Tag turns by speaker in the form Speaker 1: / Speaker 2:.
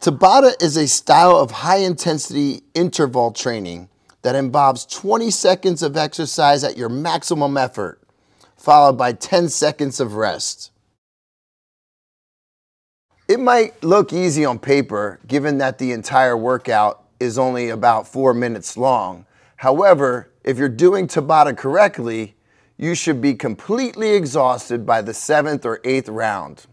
Speaker 1: Tabata is a style of high intensity interval training that involves 20 seconds of exercise at your maximum effort, followed by 10 seconds of rest. It might look easy on paper, given that the entire workout is only about four minutes long. However, if you're doing Tabata correctly, you should be completely exhausted by the seventh or eighth round.